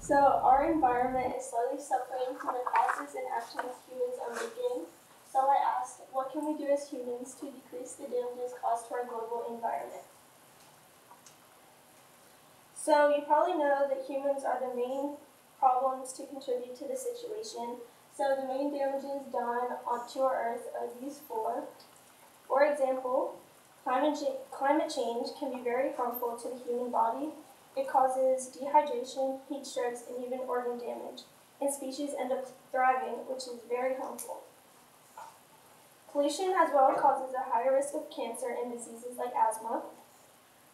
So our environment is slowly suffering from the causes and actions humans are making. So I asked, what can we do as humans to decrease the damages caused to our global environment? So you probably know that humans are the main problems to contribute to the situation. So the main damages done onto our Earth are these four. For example, climate, climate change can be very harmful to the human body. It causes dehydration, heat strokes, and even organ damage. And species end up thriving, which is very harmful. Pollution as well causes a higher risk of cancer and diseases like asthma.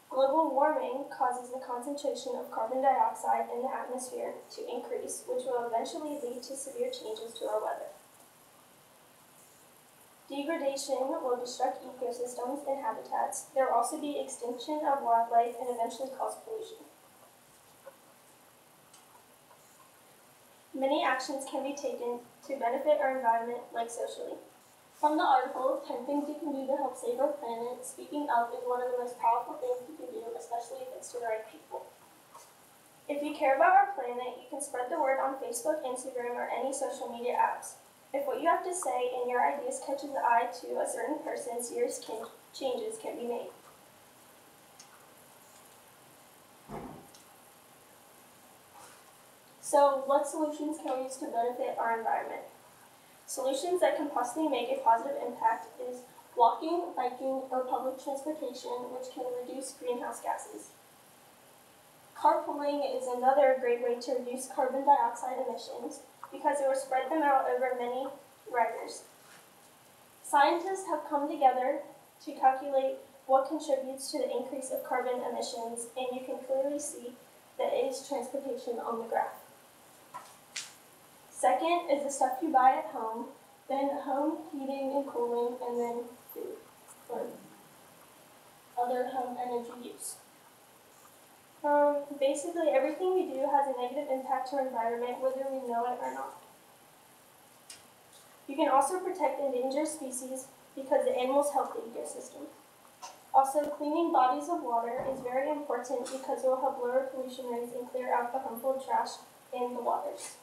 Global warming causes the concentration of carbon dioxide in the atmosphere to increase, which will eventually lead to severe changes to our weather. Degradation will destruct ecosystems and habitats. There will also be extinction of wildlife and eventually cause pollution. Many actions can be taken to benefit our environment, like socially. From the article, 10 Things You Can Do to Help Save Our Planet, speaking up is one of the most powerful things you can do, especially if it's to the right people. If you care about our planet, you can spread the word on Facebook, Instagram, or any social media apps. If what you have to say and your ideas catches the eye to a certain person, serious can- changes can be made. So, what solutions can we use to benefit our environment? Solutions that can possibly make a positive impact is walking, biking, or public transportation, which can reduce greenhouse gases. Carpooling is another great way to reduce carbon dioxide emissions because it will spread them out over many riders. Scientists have come together to calculate what contributes to the increase of carbon emissions, and you can clearly see that it is transportation on the graph. Second is the stuff you buy at home, then home heating and cooling, and then food or other home energy use. Um, basically, everything we do has a negative impact to our environment, whether we know it or not. You can also protect endangered species because the animals help the ecosystem. Also, cleaning bodies of water is very important because it will help lower pollution rates and clear out the harmful trash in the waters.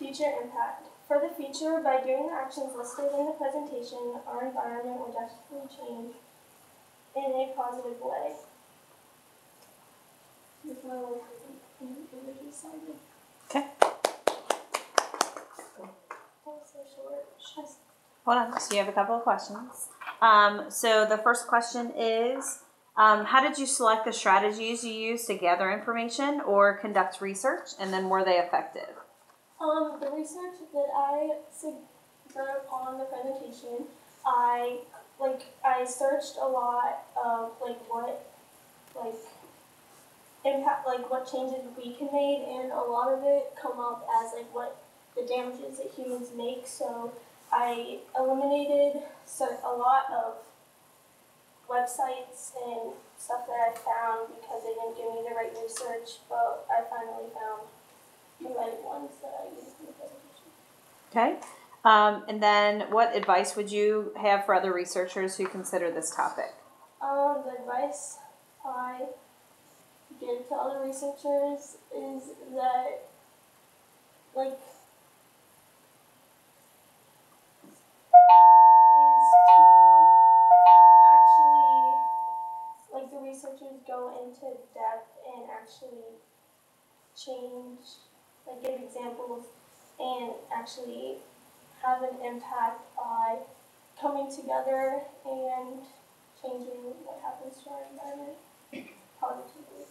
Future impact. For the future, by doing the actions listed in the presentation, our environment will definitely change in a positive way. With my life energy side. Okay. Also short. Just Hold on. So you have a couple of questions. Um, so the first question is, um, how did you select the strategies you used to gather information or conduct research, and then were they effective? Um, the research that I wrote on the presentation, I like I searched a lot of like what like impact like what changes we can make, and a lot of it come up as like what the damages that humans make. So I eliminated a lot of websites and stuff that I found because they didn't give me the right research, but I finally found the right ones that I used in the presentation. Okay. Um, and then, what advice would you have for other researchers who consider this topic? Um, the advice I give to other researchers is that, like, is to actually, like, the researchers go into depth and actually change, like, give examples and actually have an impact by coming together and changing what happens to our environment positively.